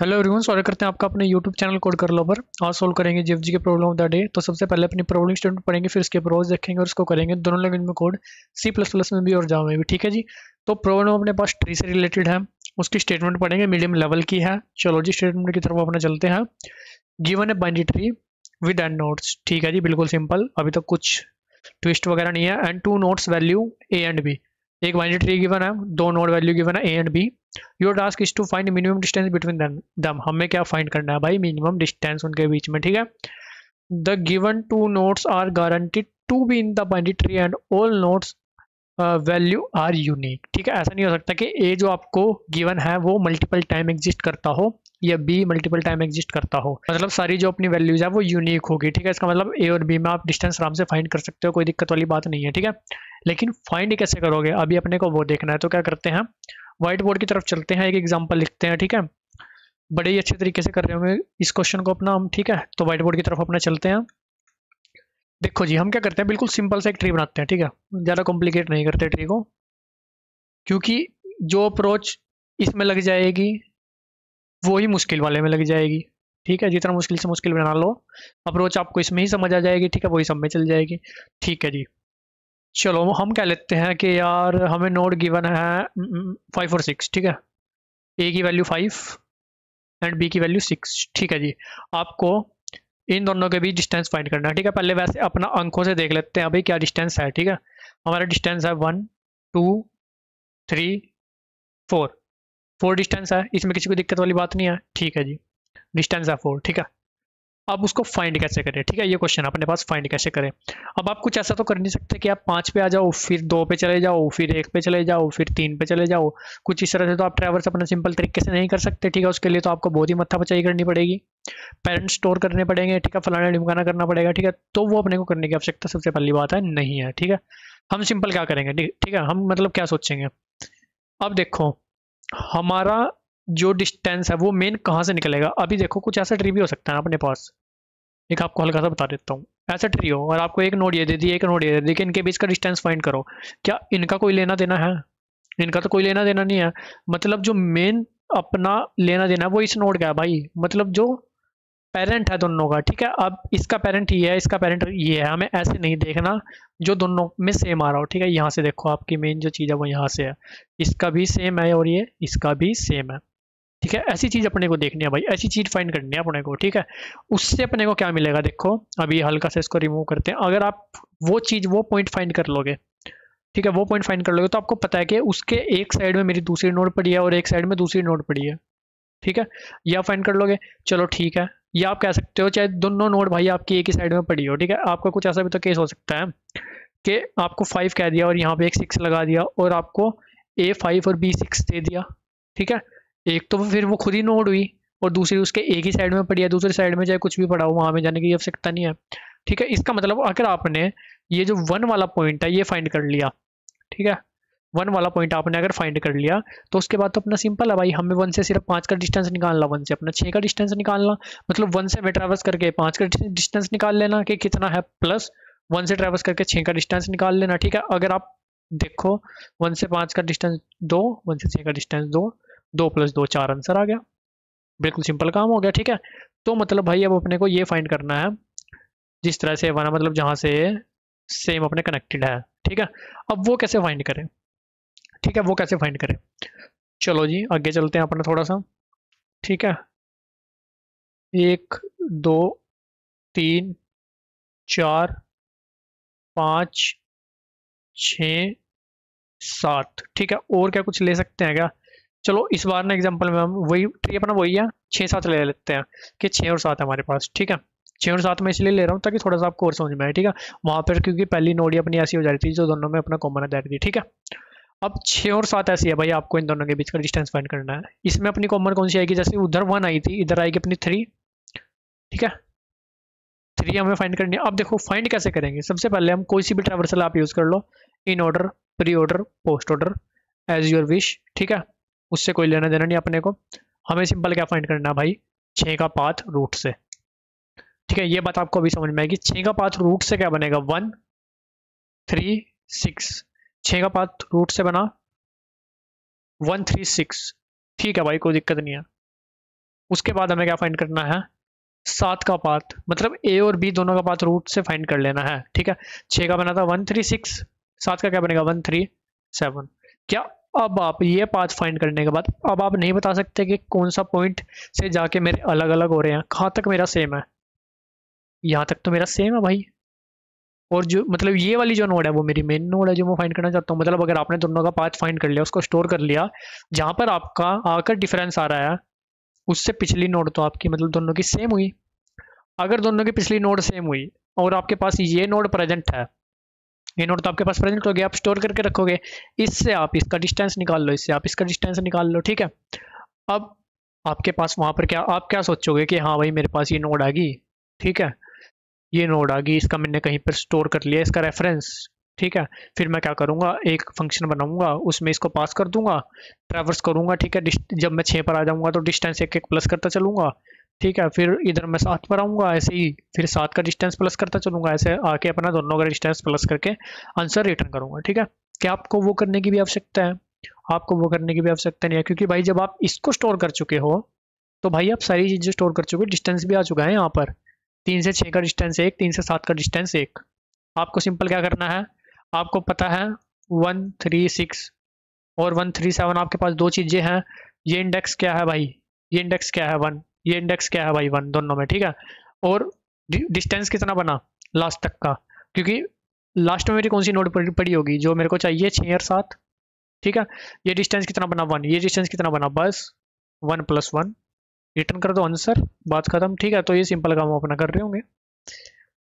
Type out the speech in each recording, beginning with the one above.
Hello everyone स्वागत करते हैं आपका अपने यूट्यूब चैनल कोड कर लो पर। आज सोल्व करेंगे जीएफजी के प्रॉब्लम ऑफ़ द डे तो सबसे पहले अपनी प्रॉब्लम स्टेटमेंट पढ़ेंगे, फिर इसके प्रोज देखेंगे और उसको करेंगे। दोनों लैंग्वेज में कोड सी प्लस प्लस में भी और जावा में भी, ठीक है जी? तो प्रॉब्लम अपने पास ट्री से रिलेटेड है। उसकी स्टेटमेंट पढ़ेंगे मीडियम लेवल की है। चलो जी स्टेटमेंट की तरफ़ अपने चलते हैं। Given a binary tree with N nodes ठीक है जी? बिल्कुल सिंपल अभी तक तो कुछ ट्विस्ट वगैरह नहीं है। And two nodes value A and B एक बाइंडी ट्री गिवन है, दो नोट वैल्यू गिवन है A and B your task is to find minimum distance between them हमें क्या फाइंड करना है? भाई मिनिमम डिस्टेंस उनके बीच में, ठीक है? The given two nodes are guaranteed to be in the tree and all nodes value are unique ठीक है? ऐसा नहीं हो सकता कि ए जो आपको गिवन है, वो मल्टीपल टाइम एग्जिस्ट करता हो या बी मल्टीपल टाइम एग्जिस्ट करता हो। मतलब सारी जो अपनी वैल्यूज़ है, वो यूनिक होगी, ठीक है? इसका मतलब ए और बी में आप डिस्टेंस आराम से फाइंड कर सकते हो, कोई दिक्कत वाली बात नहीं है, ठीक है? लेकिन फाइंड कैसे करोगे? अभी अपने को वो देखना है तो क्या करते हैं? व्हाइट बोर्ड की तरफ़ चलते हैं, एक एग्ज़ाम्पल लिखते हैं, ठीक है? बड़े ही अच्छे तरीके से कर रहे होंगे इस क्वेश्चन को अपना हम, ठीक है? तो व्हाइट बोर्ड की तरफ़ अपना चलते हैं। देखो जी, हम क्या करते हैं? बिल्कुल सिंपल सा एक ट्री बनाते हैं, ठीक है? ज़्यादा कॉम्प्लिकेट नहीं करते ट्री को, क्योंकि जो अप्रोच इसमें लग जाएगी वो ही मुश्किल वाले में लग जाएगी, ठीक है? जितना मुश्किल से मुश्किल बना लो अप्रोच आपको इसमें ही समझ आ जाएगी, ठीक है? वही सब में चल जाएगी, ठीक है जी। चलो, हम कह लेते हैं कि यार हमें नोट गिवन है फाइव और सिक्स ठीक है? ए की वैल्यू फाइव एंड बी की वैल्यू सिक्स ठीक है जी? आपको इन दोनों के बीच डिस्टेंस फाइंड करना है, ठीक है? पहले वैसे अपना अंकों से देख लेते हैं अभी क्या डिस्टेंस है, ठीक है? हमारा डिस्टेंस है one two three four four distance है, इसमें किसी को दिक्कत वाली बात नहीं है, ठीक है जी? डिस्टेंस है फोर ठीक है? अब उसको फाइंड कैसे करें? ठीक है, ये क्वेश्चन अपने पास फाइंड कैसे करें? अब आप कुछ ऐसा तो कर नहीं सकते कि आप पाँच पे आ जाओ, फिर दो पे चले जाओ, फिर एक पे चले जाओ, फिर तीन पे चले जाओ। कुछ इस तरह से तो आप ट्रैवल्स अपना सिंपल तरीके से नहीं कर सकते, ठीक है? उसके लिए तो आपको बहुत ही मत्था पचाई करनी पड़ेगी। पेरेंट स्टोर करने पड़ेंगे, ठीक है? फलाना डिमकाना करना पड़ेगा, ठीक है? तो वो अपने को करने की आवश्यकता सबसे पहली बात है, नहीं है, ठीक है? हम सिंपल क्या करेंगे? ठीक है, हम मतलब क्या सोचेंगे? अब देखो, हमारा जो डिस्टेंस है, वो मेन कहाँ से निकलेगा? अभी देखो, कुछ ऐसा ट्री भी हो सकता है अपने पास। एक आपको हल्का सा बता देता हूँ। ऐसा ट्री हो, और आपको एक नोड ये दे दी, एक नोड ये दे दी कि इनके बीच का डिस्टेंस फाइंड करो। क्या इनका कोई लेना देना है? इनका तो कोई लेना देना नहीं है। मतलब जो मेन अपना लेना देना है, वो इस नोड का है भाई। मतलब जो पेरेंट है दोनों का, ठीक है? अब इसका पेरेंट ये है, इसका पेरेंट ये है। हमें ऐसे नहीं देखना, जो दोनों में सेम आ रहा हो, ठीक है? यहाँ से देखो, आपकी मेन जो चीज़ है, वो यहाँ से है। इसका भी सेम है, और ये इसका भी सेम है। ठीक है? ऐसी चीज़ अपने को देखनी है भाई, ऐसी चीज़ फाइंड करनी है अपने को, ठीक है? उससे अपने को क्या मिलेगा देखो? अभी हल्का से इसको रिमूव करते हैं। अगर आप वो चीज़, वो पॉइंट फाइंड कर लोगे, ठीक है? वो पॉइंट फाइंड कर लोगे तो आपको पता है कि उसके एक साइड में मेरी दूसरी नोट पड़ी है और एक साइड में दूसरी नोट पड़ी है, ठीक है? या फाइंड कर लोगे, चलो ठीक है। या आप कह सकते हो, चाहे दोनों नोट भाई आपकी एक ही साइड में पड़ी हो, ठीक है? आपका कुछ ऐसा भी तो केस हो सकता है कि आपको फाइव कह दिया और यहाँ पे एक सिक्स लगा दिया और आपको ए फाइव और बी सिक्स दे दिया, ठीक है? एक तो फिर वो खुद ही नोट हुई और दूसरी उसके एक ही साइड में पड़ी है दूसरी साइड में चाहे कुछ भी पड़ा हो वहाँ में जाने की आवश्यकता नहीं है। ठीक है, इसका मतलब अगर आपने ये जो वन वाला पॉइंट है, ये फाइंड कर लिया। ठीक है? वन वाला पॉइंट आपने अगर फाइंड कर लिया तो उसके बाद तो अपना सिंपल है भाई, हमें वन से सिर्फ़ पाँच का डिस्टेंस निकालना वन से अपना छः का डिस्टेंस निकालना। मतलब वन से हमें करके पाँच का डिस्टेंस निकाल लेना कि कितना है प्लस वन से ट्रेवल्स करके छः का डिस्टेंस निकाल लेना। ठीक है? अगर आप देखो वन से पाँच का डिस्टेंस दो वन से छः का डिस्टेंस दो दो प्लस दो चार आंसर आ गया। बिल्कुल सिंपल काम हो गया, ठीक है? तो मतलब भाई अब अपने को ये फाइंड करना है, जिस तरह से बना मतलब जहाँ से सेम अपने कनेक्टेड है, ठीक है? अब वो कैसे फाइंड करें? ठीक है, वो कैसे फाइंड करें? चलो जी, आगे चलते हैं अपना थोड़ा सा ठीक है? एक, दो, तीन, चार, पाँच, छ, सात, ठीक है? और क्या कुछ ले सकते हैं क्या? चलो, इस बार ना एग्ज़ाम्पल में हम वही ट्री अपना वही है छः सात ले लेते हैं कि छः और सात हमारे पास, ठीक है? छः और सात में इसलिए ले रहा हूँ ताकि थोड़ा सा आपको और समझ में आए, ठीक है? वहाँ पर क्योंकि पहली नोडी अपनी ऐसी हो जा रही थी, जो दोनों में अपना कॉमन आ थी ठीक है? अब छः और सात ऐसी है भाई, आपको इन दोनों के बीच का डिस्टेंस फाइंड करना है। इसमें अपनी कॉमन कौन सी आएगी? जैसे उधर वन आई थी, इधर आएगी अपनी थ्री ठीक है? थ्री हमें फाइंड करनी है। अब देखो फाइंड कैसे करेंगे? सबसे पहले हम कोई सी भी ट्रेवर्सल आप यूज़ कर लो in order pre order post order as your wish ठीक है? उससे कोई लेना देना नहीं अपने को। हमें सिंपल क्या फाइंड करना है भाई? छः का पाथ रूट से। ठीक है, ये बात आपको अभी समझ में आएगी। छः का पाथ रूट से क्या बनेगा? वन थ्री सिक्स छः का पाथ रूट से बना। वन थ्री सिक्स ठीक है भाई, कोई दिक्कत नहीं है। उसके बाद हमें क्या फाइंड करना है? सात का पाथ मतलब ए और बी दोनों का पाथ रूट से फाइंड कर लेना है। ठीक है छः का बना था वन थ्री सिक्स सात का क्या बनेगा? वन थ्री सेवन क्या अब आप ये पाथ फाइंड करने के बाद, अब आप नहीं बता सकते कि कौन सा पॉइंट से जाके मेरे अलग अलग हो रहे हैं। कहाँ तक मेरा सेम है? यहाँ तक तो मेरा सेम है भाई। और जो मतलब ये वाली जो नोड है, वो मेरी मेन नोड है जो मैं फाइंड करना चाहता हूँ। मतलब अगर आपने दोनों का पाथ फाइंड कर लिया, उसको स्टोर कर लिया, जहाँ पर आपका आकर डिफरेंस आ रहा है, उससे पिछली नोड तो आपकी मतलब दोनों की सेम हुई। अगर दोनों की पिछली नोड सेम हुई और आपके पास ये नोड प्रेजेंट है ये नोट तो आपके पास प्रेजेंट हो गया, आप स्टोर करके रखोगे। इससे आप इसका डिस्टेंस निकाल लो, इससे आप इसका डिस्टेंस निकाल लो, ठीक है? अब आपके पास वहाँ पर क्या, आप क्या सोचोगे कि हाँ भाई, मेरे पास ये नोड आ गई, ठीक है? ये नोड आ गई, इसका मैंने कहीं पर स्टोर कर लिया, इसका रेफरेंस ठीक है? फिर मैं क्या करूँगा, एक फ़ंक्शन बनाऊँगा, उसमें इसको पास कर दूँगा ट्रैवर्स करूँगा, ठीक है? जब मैं छः पर आ जाऊँगा तो डिस्टेंस एक एक प्लस करता चलूँगा। ठीक है, फिर इधर मैं सात पर आऊँगा ऐसे ही फिर सात का डिस्टेंस प्लस करता चलूँगा, ऐसे आके अपना दोनों का डिस्टेंस प्लस करके आंसर रिटर्न करूँगा, ठीक है? क्या आपको वो करने की भी आवश्यकता है? आपको वो करने की भी आवश्यकता नहीं है, क्योंकि भाई जब आप इसको स्टोर कर चुके हो तो भाई आप सारी चीज़ें स्टोर कर चुके हो डिस्टेंस भी आ चुका है यहाँ पर। तीन से छः का डिस्टेंस एक, तीन से सात का डिस्टेंस एक। आपको सिंपल क्या करना है? आपको पता है वन थ्री सिक्स और वन थ्री सेवन आपके पास दो चीज़ें हैं। ये इंडेक्स क्या है भाई? ये इंडेक्स क्या है वन ये इंडेक्स क्या है भाई? वन दोनों में ठीक है? और डिस्टेंस कितना बना? लास्ट तक का। क्योंकि लास्ट में मेरी कौन सी नोट पड़ी, होगी? जो मेरे को चाहिए छः और सात। ठीक है? ये डिस्टेंस कितना बना? वन ये डिस्टेंस कितना बना? बस वन प्लस वन रिटर्न कर दो आंसर बात खत्म। ठीक है? तो ये सिंपल काम अपना कर रहे होंगे।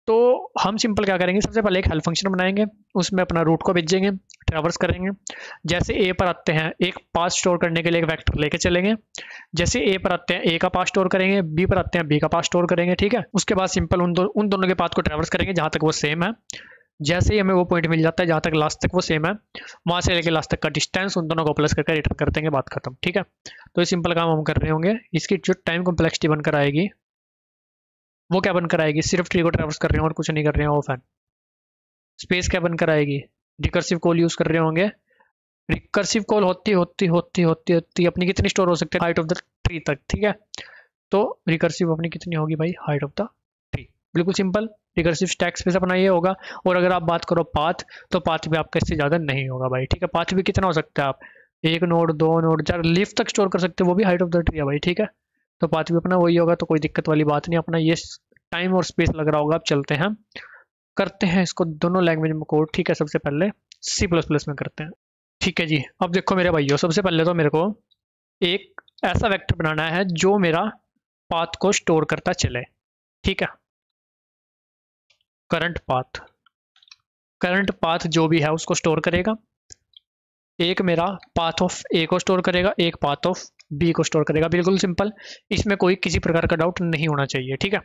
तो हम सिंपल क्या करेंगे? सबसे पहले एक हेल्प फ़ंक्शन बनाएँगे। उसमें अपना रूट को भेजेंगे ट्रेवर्स करेंगे। जैसे ए पर आते हैं, एक पास स्टोर करने के लिए एक वेक्टर लेके चलेंगे। जैसे ए पर आते हैं ए का पास स्टोर करेंगे बी पर आते हैं बी का पास स्टोर करेंगे, ठीक है? उसके बाद सिंपल उन दो, उन दोनों के पाथ को ट्रेवर्स करेंगे, जहाँ तक वो सेम है। जैसे ही हमें वो पॉइंट मिल जाता है, जहाँ तक लास्ट तक वो सेम है, वहाँ से लेके लास्ट तक का डिस्टेंस उन दोनों को प्लस करके रिटर्न कर देंगे, बात खत्म, ठीक है? तो ये सिंपल काम हम कर रहे होंगे। इसकी जो टाइम कॉम्प्लेक्सिटी बनकर आएगी वो क्या बनकर आएगी? सिर्फ़ ट्री को ट्रेवर्स कर रहे हैं और कुछ नहीं कर रहे हैं ऑफ़ एन स्पेस क्या बनकर आएगी? रिकर्सिव कॉल यूज़ कर रहे होंगे. रिकर्सिव कॉल होती होती होती होती होती अपनी कितनी स्टोर हो सकती है? हाइट ऑफ़ द ट्री तक, ठीक है? तो रिकर्सिव अपनी कितनी होगी भाई? हाइट ऑफ़ द ट्री बिल्कुल सिंपल रिकर्सिव स्टैक स्पेस अपना ये होगा। और अगर आप बात करो पाथ तो पाथ भी आपका इससे ज़्यादा नहीं होगा भाई, ठीक है? पाथ भी कितना हो सकता है आप? एक नोड दो नोड चार लिफ्ट तक स्टोर कर सकते हो, वो भी हाइट ऑफ़ द ट्री है भाई, ठीक है? तो पाथ भी अपना वही होगा तो कोई दिक्कत वाली बात नहीं, अपना ये टाइम और स्पेस लग रहा होगा, अब चलते हैं। करते हैं इसको दोनों लैंग्वेज में कोड ठीक है, सबसे पहले सी प्लस प्लस में करते हैं। ठीक है जी, अब देखो मेरे भाइयों, सबसे पहले तो मेरे को एक ऐसा वेक्टर बनाना है, जो मेरा पाथ को स्टोर करता चले। ठीक है? करंट पाथ करंट पाथ जो भी है, उसको स्टोर करेगा। एक मेरा पाथ ऑफ़ ए को स्टोर करेगा, एक पाथ ऑफ़ बी को स्टोर करेगा। बिल्कुल सिंपल इसमें कोई किसी प्रकार का डाउट नहीं होना चाहिए, ठीक है?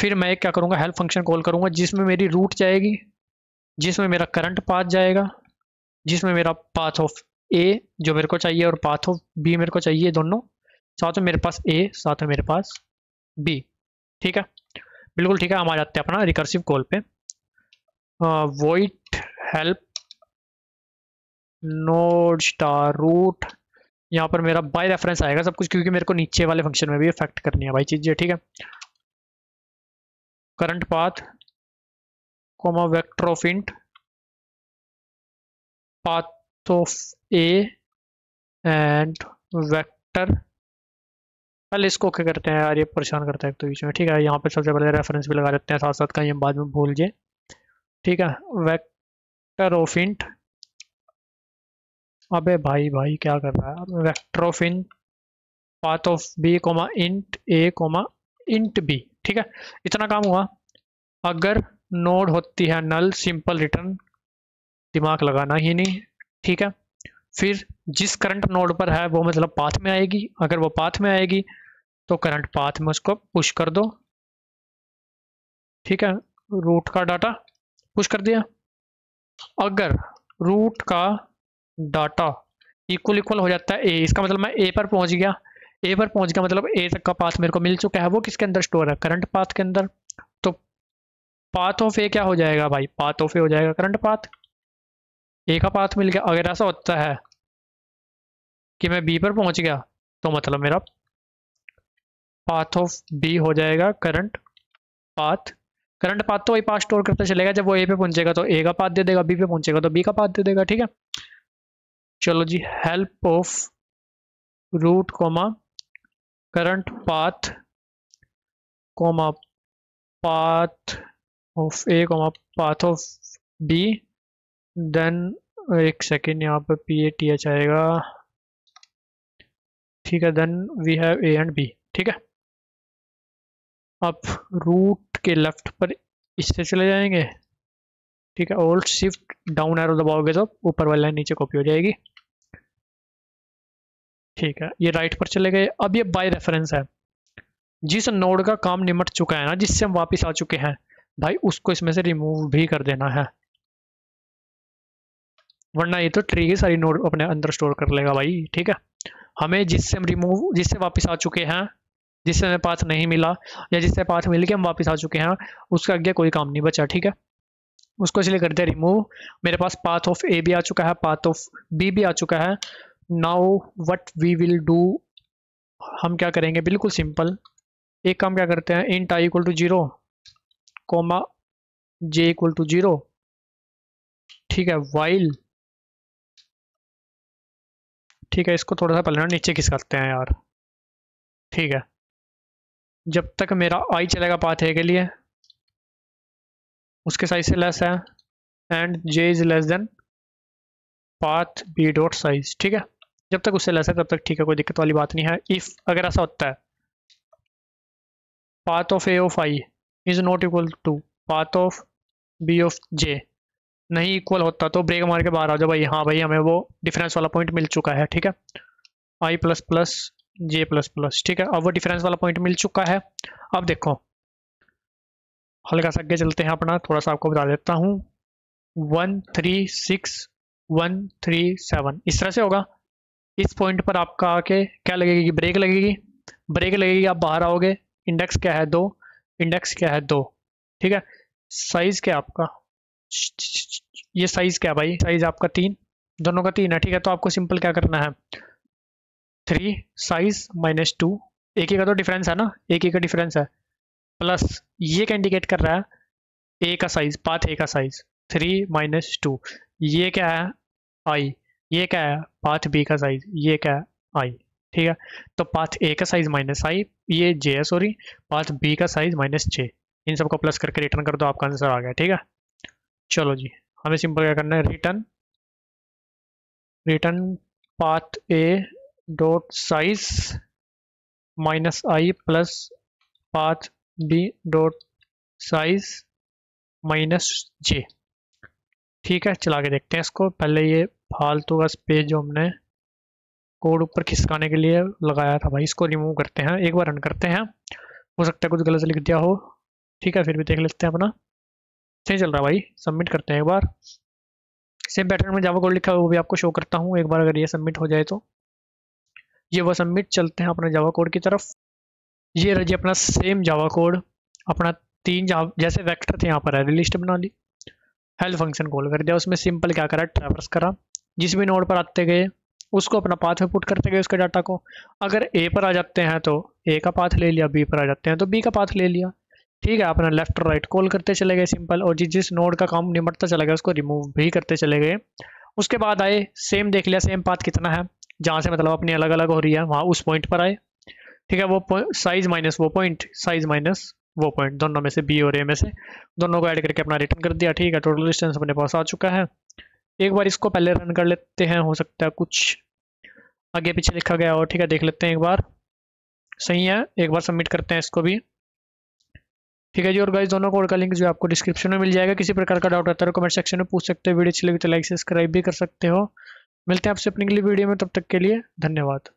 फिर मैं क्या करूँगा? हेल्प फ़ंक्शन कॉल करूँगा, जिसमें मेरी रूट जाएगी, जिसमें मेरा करंट पाथ जाएगा, जिसमें मेरा पाथ ऑफ़ ए जो मेरे को चाहिए और पाथ ऑफ़ बी मेरे को चाहिए दोनों, साथ में मेरे पास ए साथ में मेरे पास बी ठीक है? बिल्कुल ठीक है, हम आ जाते हैं अपना रिकर्सिव कॉल पे। Void help node star root यहाँ पर मेरा बाय रेफरेंस आएगा सब कुछ, क्योंकि मेरे को नीचे वाले फ़ंक्शन में भी इफ़ेक्ट करनी है भाई चीज़ें ठीक है? Current path comma, vector of int, path of a and vector, पहले इसको क्या करते हैं यार, ये परेशान करता है तो बीच में, ठीक है? यहाँ पे सबसे पहले रेफरेंस भी लगा देते हैं साथ साथ का ये बाद में भूल जाए, ठीक है? वेक्टर ऑफ़ इंट अबे भाई भाई क्या कर रहा है? Vector of int path of b comma int a comma int b ठीक है? इतना काम हुआ। अगर नोड होती है नल सिंपल रिटर्न दिमाग लगाना ही नहीं, ठीक है? फिर जिस करंट नोड पर है, वो मतलब पाथ में आएगी। अगर वो पाथ में आएगी तो करंट पाथ में उसको पुश कर दो। ठीक है? रूट का डाटा पुश कर दिया। अगर रूट का डाटा इक्वल इक्वल हो जाता है ए इसका मतलब मैं ए पर पहुँच गया। ए पर पहुँच गया मतलब ए तक का पाथ मेरे को मिल चुका है। वो किसके अंदर स्टोर है? करंट पाथ के अंदर। तो पाथ ऑफ़ ए क्या हो जाएगा भाई? पाथ ऑफ़ ए हो जाएगा करंट पाथ ए का पाथ मिल गया। अगर ऐसा होता है कि मैं बी पर पहुँच गया तो मतलब मेरा पाथ ऑफ़ बी हो जाएगा करंट पाथ करंट पाथ तो वही पाथ स्टोर करता चलेगा। जब वो ए पे पहुंचेगा तो ए का पाथ दे देगा बी पे पहुंचेगा तो बी का पाथ दे देगा, ठीक है? चलो जी help of root comma current path comma path of a comma path of b then एक सेकेंड यहाँ पर पी ए टी एच आएगा। ठीक है then we have a and b ठीक है? अब रूट के लेफ़्ट पर इससे चले जाएँगे, ठीक है? ओल्ड शिफ्ट डाउन एरो दबाओगे तो ऊपर वाली लाइन नीचे कॉपी हो जाएगी। ठीक है, ये राइट पर चले गए। अब ये बाय रेफरेंस है। जिस नोड का काम निमट चुका है ना, जिससे हम वापस आ चुके हैं, भाई उसको इसमें से रिमूव भी कर देना है। वरना ये तो ट्री की सारी नोड अपने अंदर स्टोर कर लेगा भाई, ठीक है? हमें जिससे हम रिमूव जिससे वापस आ चुके हैं, जिससे हमें पाथ नहीं मिला, या जिससे पाथ मिल के हम वापस आ चुके हैं, उसका आगे कोई काम नहीं बचा, ठीक है? उसको इसलिए करते हैं रिमूव मेरे पास पाथ ऑफ़ ए भी आ चुका है पाथ ऑफ़ बी भी आ चुका है। Now what we will do हम क्या करेंगे? बिल्कुल सिंपल एक काम क्या करते हैं? Int i equal to zero comma j equal to zero ठीक है वाइल ठीक है, इसको थोड़ा सा पहले ना नीचे किस करते हैं यार. ठीक है. जब तक मेरा आई चलेगा पाथ ए के लिए, उसके साइज़ से लेस है and j is less than path b dot size ठीक है? जब तक उससे लेस है तब तक ठीक है, कोई दिक्कत वाली बात नहीं है। इफ़ अगर ऐसा होता है path of a of i is not equal to path of b of j नहीं इक्वल होता तो ब्रेक मार के बाहर आ जाओ भाई। हाँ भाई, हमें वो डिफरेंस वाला पॉइंट मिल चुका है, ठीक है? I plus plus j plus plus ठीक है? अब वो डिफरेंस वाला पॉइंट मिल चुका है। अब देखो, हल्का सा आगे चलते हैं अपना, थोड़ा सा आपको बता देता हूँ। One three six one three seven इस तरह से होगा। इस पॉइंट पर आपका आके क्या लगेगी? ब्रेक लगेगी। ब्रेक लगेगी, आप बाहर आओगे। इंडेक्स क्या है? दो। इंडेक्स क्या है? दो। ठीक है? साइज़ क्या आपका? ये साइज़ क्या भाई? साइज़ आपका तीन। दोनों का तीन है। ठीक है? तो आपको सिंपल क्या करना है? थ्री साइज़ माइनस टू एक ही का तो डिफरेंस है ना? एक ही का डिफरेंस है। प्लस ये क्या इंडिकेट कर रहा है? ए का साइज़ पाथ ए का साइज़ थ्री माइनस टू ये क्या है? आई ये क्या है? पाथ बी का साइज़ ये क्या है? आई ठीक है? तो पाथ ए का साइज़ माइनस आई ये जे है सॉरी पाथ बी का साइज़ माइनस जे इन सबको प्लस करके रिटर्न कर दो, आपका आंसर आ गया, ठीक है? चलो जी, हमें सिंपल क्या करना है? Return return path a dot size minus i plus path b dot size minus j ठीक है? चला के देखते हैं इसको। पहले ये फालतू का स्पेस जो हमने कोड ऊपर खिसकाने के लिए लगाया था भाई, इसको रिमूव करते हैं, एक बार रन करते हैं। हो सकता है कुछ गलत लिख दिया हो। ठीक है, फिर भी देख लेते हैं अपना। सही चल रहा भाई सबमिट करते हैं एक बार। सेम पैटर्न में जावा कोड लिखा है, वो भी आपको शो करता हूँ, एक बार अगर ये सबमिट हो जाए तो। ये वो सबमिट चलते हैं अपने जावा कोड की तरफ़। ये रही अपना सेम जावा कोड अपना तीन जैसे वेक्टर थे यहाँ पर, है लिस्ट बना ली। हेल्थ फ़ंक्शन कॉल कर दिया, उसमें सिंपल क्या करा ट्रैवर्स करा। जिस भी नोड पर आते गए, उसको अपना पाथ में पुट करते गए उसके डाटा को। अगर ए पर आ जाते हैं तो ए का पाथ ले लिया बी पर आ जाते हैं तो बी का पाथ ले लिया। ठीक है, अपना लेफ़्ट और राइट कॉल करते चले गए सिंपल और जिस जिस नोड का काम निमटता चला गया, उसको रिमूव भी करते चले गए। उसके बाद आए सेम देख लिया सेम पाथ कितना है, जहाँ से मतलब अपनी अलग अलग हो रही है, वहाँ उस पॉइंट पर आए। ठीक है, वो साइज़ माइनस वो पॉइंट साइज़ माइनस वो पॉइंट दोनों में से बी और ए में से, दोनों को ऐड करके अपना रिटर्न कर दिया। ठीक है टोटल डिस्टेंस अपने पास आ चुका है। एक बार इसको पहले रन कर लेते हैं, हो सकता है कुछ आगे पीछे लिखा गया हो, ठीक है, देख लेते हैं एक बार। सही है, एक बार सबमिट करते हैं इसको भी। ठीक है जी, और गाइस दोनों कोड का लिंक जो आपको डिस्क्रिप्शन में मिल जाएगा। किसी प्रकार का डाउट आता है कमेंट सेक्शन में पूछ सकते हो। वीडियो अच्छी लगी तो लाइक सब्सक्राइब भी कर सकते हो। मिलते हैं आपसे अपने के लिए वीडियो में, तब तक के लिए धन्यवाद।